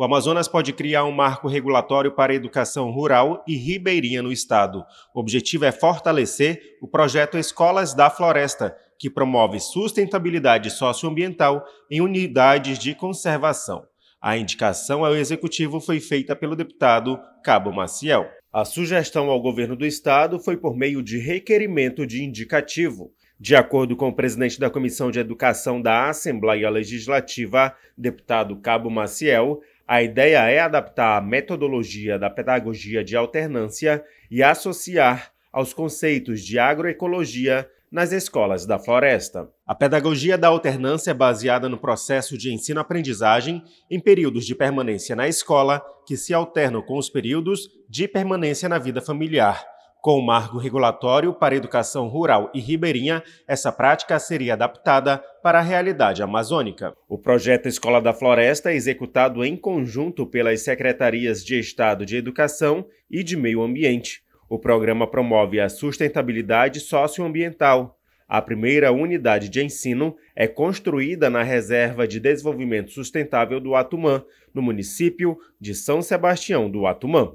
o Amazonas pode criar um marco regulatório para a educação rural e ribeirinha no estado. O objetivo é fortalecer o projeto Escolas da Floresta, que promove sustentabilidade socioambiental em unidades de conservação. A indicação ao executivo foi feita pelo deputado Cabo Maciel. A sugestão ao governo do estado foi por meio de requerimento de indicativo. De acordo com o presidente da Comissão de Educação da Assembleia Legislativa, deputado Cabo Maciel, a ideia é adaptar a metodologia da pedagogia de alternância e associar aos conceitos de agroecologia nas escolas da floresta. A pedagogia da alternância é baseada no processo de ensino-aprendizagem em períodos de permanência na escola que se alternam com os períodos de permanência na vida familiar. Com o marco regulatório para educação rural e ribeirinha, essa prática seria adaptada para a realidade amazônica. O projeto Escola da Floresta é executado em conjunto pelas Secretarias de Estado de Educação e de Meio Ambiente. O programa promove a sustentabilidade socioambiental. A primeira unidade de ensino é construída na Reserva de Desenvolvimento Sustentável do Atumã, no município de São Sebastião do Atumã.